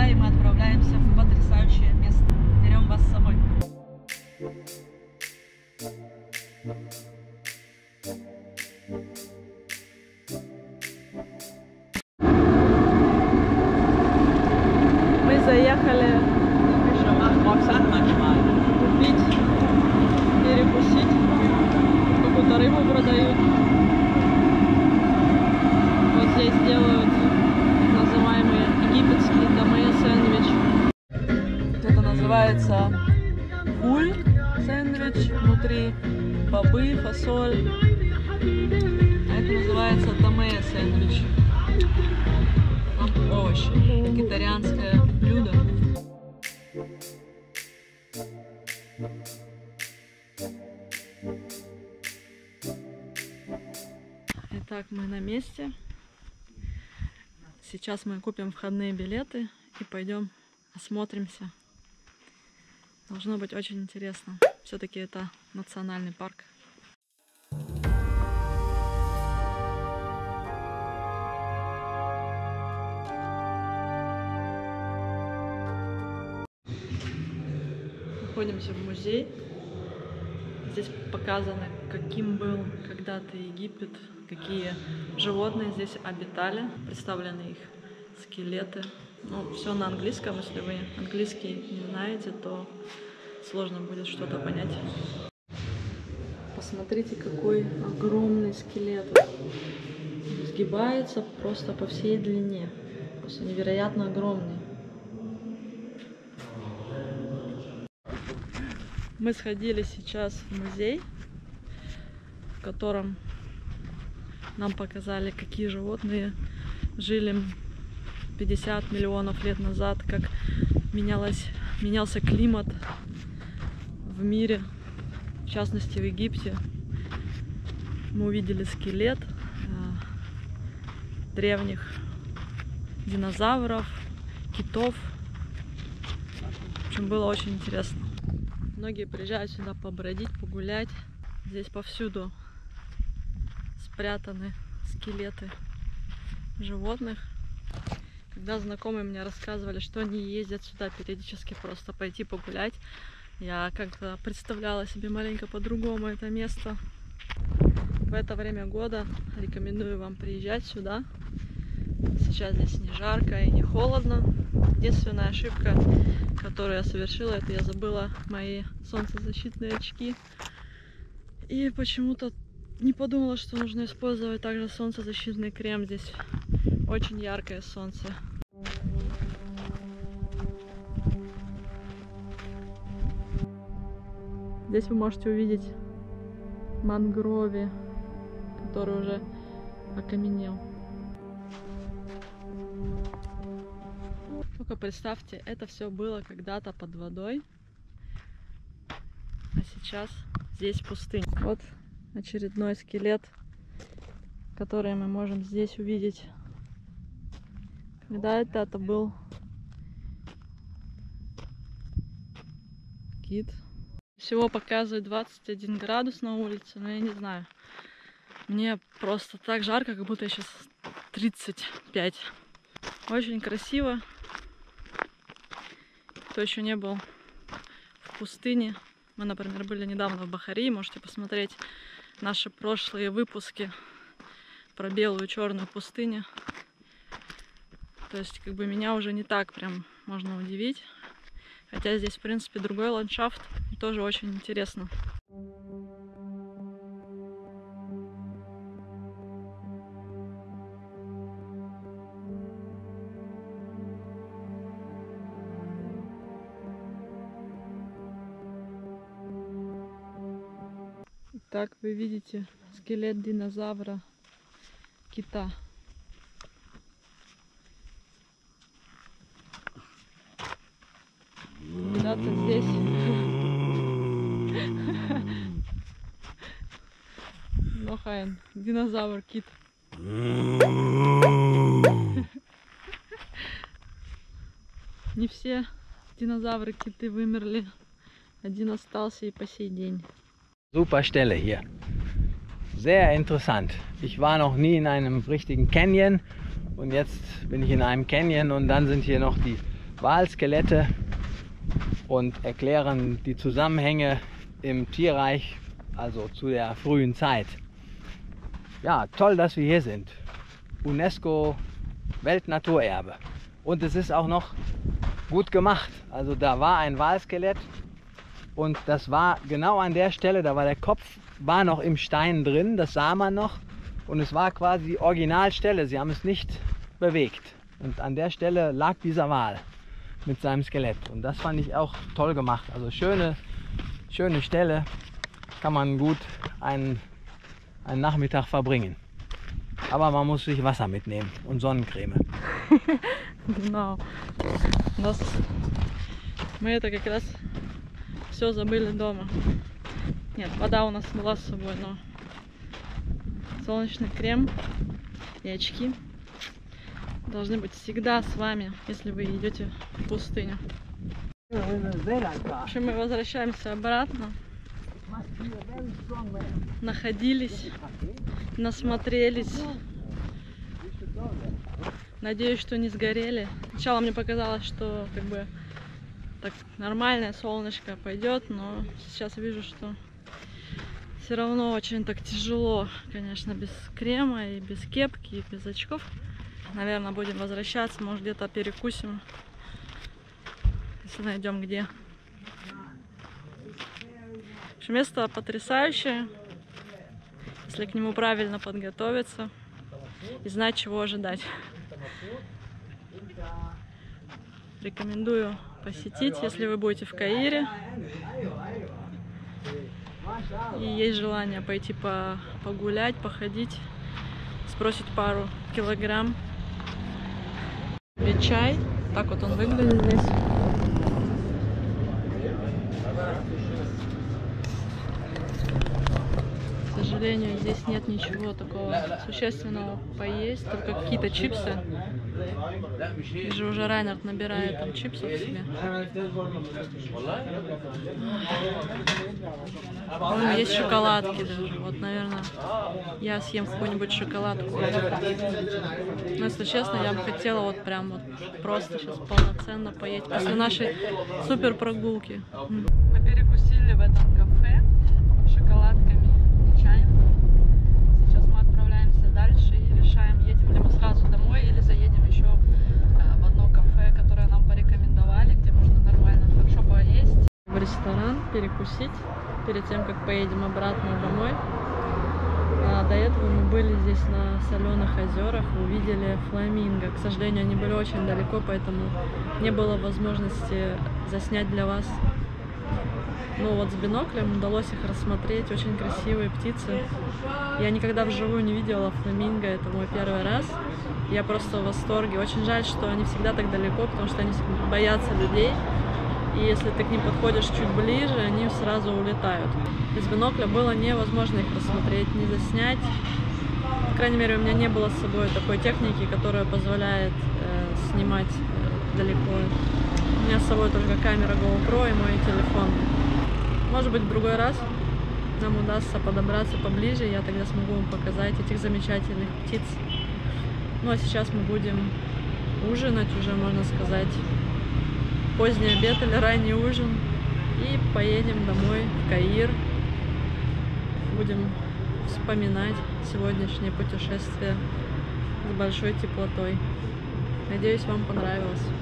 утра, и мы отправляемся в потрясающее место. Берем вас с собой. Мы заехали называется фуль сэндвич. Внутри бобы, фасоль. Это называется домэ сэндвич. Овощи. Вегетарианское блюдо. Итак, мы на месте. Сейчас мы купим входные билеты и пойдем осмотримся. Должно быть очень интересно. Все-таки это национальный парк. Находимся в музей. Здесь показано, каким был когда-то Египет, какие животные здесь обитали, представлены их скелеты. Ну, все на английском, если вы английский не знаете, то сложно будет что-то понять. Посмотрите, какой огромный скелет. Сгибается просто по всей длине. Просто невероятно огромный. Мы сходили сейчас в музей, в котором нам показали, какие животные жили 50 миллионов лет назад, как менялось, менялся климат в мире, в частности в Египте. Мы увидели скелет э, древних динозавров, китов. В общем, было очень интересно. Многие приезжают сюда побродить, погулять. Здесь повсюду спрятаны скелеты животных. Когда знакомые мне рассказывали, что они ездят сюда периодически просто пойти погулять, я как-то представляла себе маленько по-другому это место. В это время года рекомендую вам приезжать сюда. Сейчас здесь не жарко и не холодно. Единственная ошибка, которую я совершила, это я забыла мои солнцезащитные очки. И почему-то не подумала, что нужно использовать также солнцезащитный крем. Здесь очень яркое солнце. Здесь вы можете увидеть мангрови, который уже окаменел. Только представьте, это все было когда-то под водой, а сейчас здесь пустыня. Вот очередной скелет, который мы можем здесь увидеть. Когда это, это был кит. Всего показывает 21 градус на улице, но я не знаю. Мне просто так жарко, как будто сейчас 35. Очень красиво. Кто еще не был в пустыне. Мы, например, были недавно в Бахарии. Можете посмотреть наши прошлые выпуски про белую и черную пустыню. То есть, как бы меня уже не так прям можно удивить. Хотя здесь, в принципе, другой ландшафт. Тоже очень интересно. Так вы видите скелет динозавра кита. Когда-то здесь Нохайн, динозавр кит. Не все динозавры киты вымерли. Один остался и по сей день. Super Stelle hier. Sehr interessant. Ich war noch nie in einem richtigen Canyon und jetzt bin ich in einem Canyon und dann sind hier noch die Walskelette und erklären die Zusammenhänge im Tierreich, also zu der frühen Zeit. Ja, toll, dass wir hier sind. UNESCO Weltnaturerbe. Und es ist auch noch gut gemacht. Also da war ein Walskelett und das war genau an der Stelle, da war der Kopf, war noch im Stein drin, das sah man noch. Und es war quasi die Originalstelle, sie haben es nicht bewegt. Und an der Stelle lag dieser Wal mit seinem Skelett. Und das fand ich auch toll gemacht. Also schöne, schöne Stelle, kann man gut einen, einen Nachmittag verbringen. Aber man muss sich Wasser mitnehmen und Sonnencreme. Genau. У нас мы это как раз все забыли дома. Нет, вода у нас была с собой, но солнечный крем и очки Должны быть всегда с вами, если вы идете в пустыню. В общем, мы возвращаемся обратно. Находились, насмотрелись. Надеюсь, что не сгорели. Сначала мне показалось, что как бы так нормальное солнышко пойдет, но сейчас вижу, что все равно очень так тяжело, конечно, без крема и без кепки, и без очков. Наверное, будем возвращаться, может где-то перекусим, если найдем где. В место потрясающее, если к нему правильно подготовиться и знать, чего ожидать. Рекомендую посетить, если вы будете в Каире. И есть желание пойти по, погулять, походить, сбросить пару килограмм. Чай. Так вот он выглядит здесь. К сожалению, здесь нет ничего такого существенного поесть, только какие-то чипсы. Вижу, уже Райнард набирает там чипсов себе. Вон есть шоколадки даже. Вот, наверное, я съем какую-нибудь шоколадку. Но, если честно, я бы хотела вот прям вот просто сейчас полноценно поесть после нашей супер прогулки. Мы перекусили в этом кафе шоколадками и чаем. Сейчас мы отправляемся дальше и решаем, едем ли мы сразу домой или заедем еще э, в одно кафе, которое нам порекомендовали, где можно нормально, хорошо поесть. В ресторан перекусить перед тем, как поедем обратно домой. А до этого мы были здесь на соленых озерах, увидели фламинго. К сожалению, они были очень далеко, поэтому не было возможности заснять для вас. Ну вот с биноклем удалось их рассмотреть, очень красивые птицы. Я никогда вживую не видела фламинго, это мой первый раз. Я просто в восторге. Очень жаль, что они всегда так далеко, потому что они боятся людей. И если ты к ним подходишь чуть ближе, они сразу улетают. Без бинокля было невозможно их рассмотреть, не заснять. По крайней мере, у меня не было с собой такой техники, которая позволяет э, снимать э, далеко. У меня с собой только камера GoPro и мой телефон. Может быть, в другой раз нам удастся подобраться поближе, я тогда смогу вам показать этих замечательных птиц. Ну а сейчас мы будем ужинать уже, можно сказать, поздний обед или ранний ужин. И поедем домой в Каир. Будем вспоминать сегодняшнее путешествие с большой теплотой. Надеюсь, вам понравилось.